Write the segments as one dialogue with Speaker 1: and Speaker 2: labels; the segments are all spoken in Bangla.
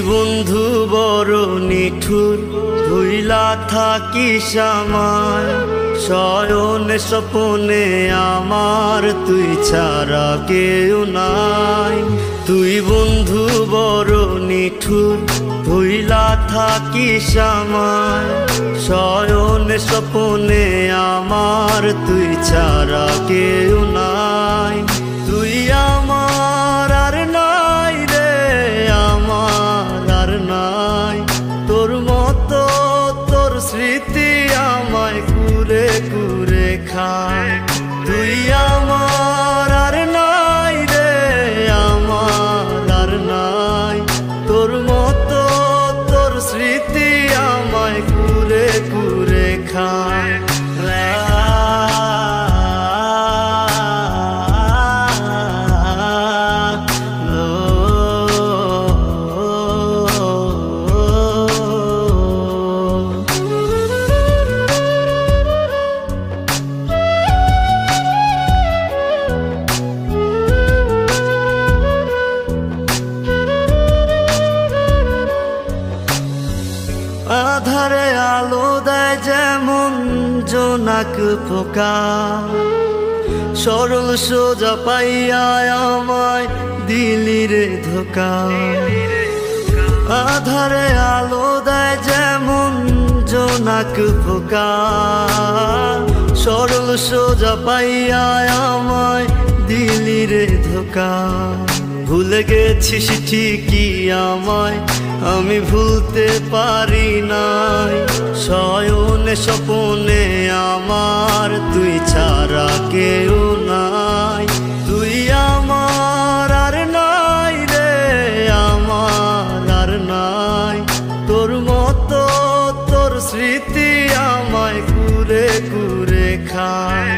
Speaker 1: বন্ধু বড় নিঠুর, ধুইলা থাকিস আমার শয়ন স্বপনে আমার তুই ছাড়া কেউ নাই। তুই বন্ধু বড় নিঠুর ভুইলা থাকিস আমার শয়ন স্বপনে আমার তুই ছাড়া কেউ নাই। জোনাক পোকা সরল সোজা পাইয়া আমায় দিলি রে ধোকা। আধারে আলো দেয় যেমন জোনাক পোকা সরল সোজা পাইয়া আমায় দিলি রে ধোকা। ভুলে গেছিস ঠিকই আমায়, আমি ভুলতে পারি নাই। শয়নে স্বপনে আমার, তুই ছাড়া কেউ নাই। তুই আমার আর নাই রে, আমার আর নাই। তোর মতো তোর স্মৃতি আমায় কুরে কুরে খায়।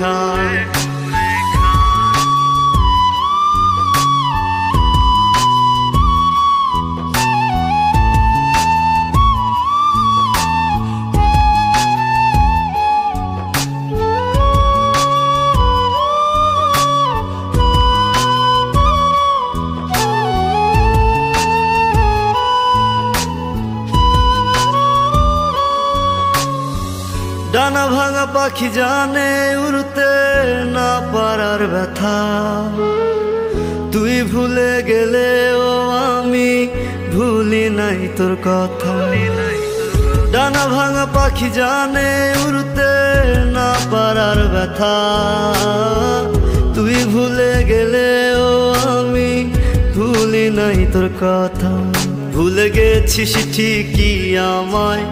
Speaker 1: কুরে ডানা ভাঙা পাখি জানে উড়তে না পারার ব্যথা। তুই ভুলে গেলে ও আমি ভুলি নাই তোর কথা। ডানা ভাঙা পাখি জানে উড়তে না পারার ব্যথা। তুই ভুলে গেলে ও আমি ভুলি নাই তোর কথা। ভুলে গেছিস ঠিকই আমায়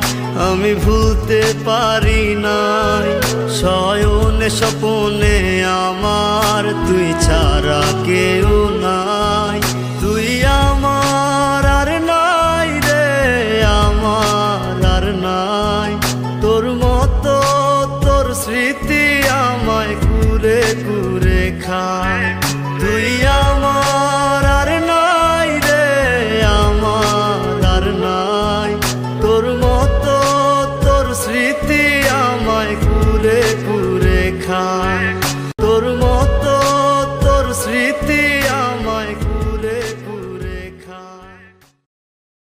Speaker 1: আমি ভুলতে পারি না শয়নে স্বপনে আমার তুই ছাড়া কেউ নাই। কুরে